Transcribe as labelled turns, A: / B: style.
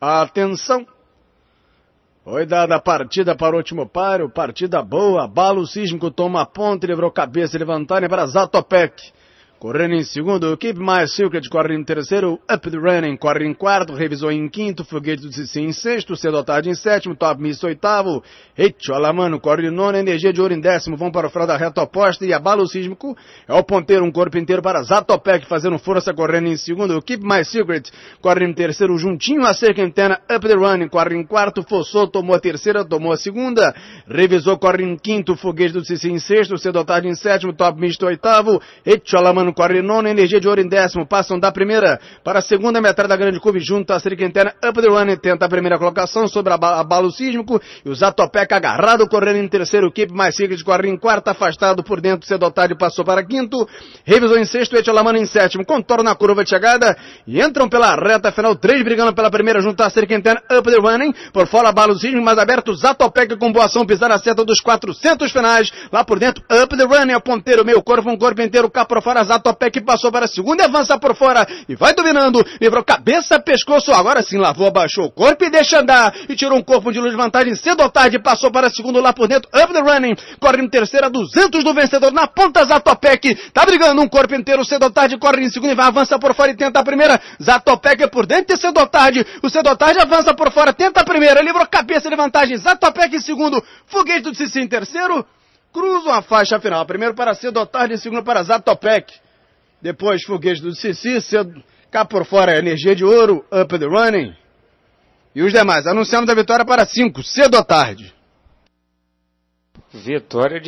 A: Atenção! Foi dada a partida para o último páreo, partida boa, balo sísmico toma a ponta, livrou cabeça e levantarem para Zatopek. Correndo em segundo, Keep My Secret corre em terceiro, Up the Running corre em quarto, revisou em quinto, Foguete do Cici em sexto, Cedo Tarde em sétimo, Top Miss oitavo, Hit Alamano corre em nono, Energia de Ouro em décimo, vão para o final da reta oposta e abalo sísmico é o ponteiro, um corpo inteiro para Zatopek fazendo força correndo em segundo, Keep My Secret corre em terceiro, juntinho a cerca interna, Up the Running corre em quarto, Fossou tomou a terceira, tomou a segunda, revisou corre em quinto, Foguete do Cici em sexto, Cedo Tarde em sétimo, Top Misto oitavo, Hit Alamano corre nono, energia de ouro em décimo, passam da primeira para a segunda metade da grande curva junto à cerca interna, up the run tenta a primeira colocação sobre abalo sísmico e o Zatopek agarrado correndo em terceiro, Keep mais Secret corre em quarto, afastado por dentro, Cedotade passou para quinto, revisou em sexto, Etialamano em sétimo, contorna a curva de chegada e entram pela reta final, três brigando pela primeira junto à cerca interna, up the running, por fora abalo sísmico, mais aberto, Zatopek com boa ação, pisar a seta dos 400 finais, lá por dentro, up the running, é o ponteiro, meio corpo, um corpo inteiro, cá por fora, Zatopek que passou para a segunda, avança por fora e vai dominando, livrou cabeça, pescoço, agora sim lavou, abaixou o corpo e deixa andar, e tirou um corpo de luz de vantagem cedo ou tarde, passou para a segunda lá por dentro, up the running, corre em terceira, 200 do vencedor, na ponta Zatopek, tá brigando um corpo inteiro, cedo ou tarde, corre em segunda e vai, avança por fora e tenta a primeira, Zatopek por dentro e cedo ou tarde, o cedo ou tarde avança por fora, tenta a primeira, livrou cabeça de vantagem, Zatopek em segundo, foguete do Cici em terceiro, cruzam a faixa final, primeiro para cedo tarde, segundo para Zatopek. Depois foguete do Cici, cedo, cá por fora energia de ouro, up the running. E os demais, anunciamos a vitória para cinco, cedo ou tarde.
B: Vitória de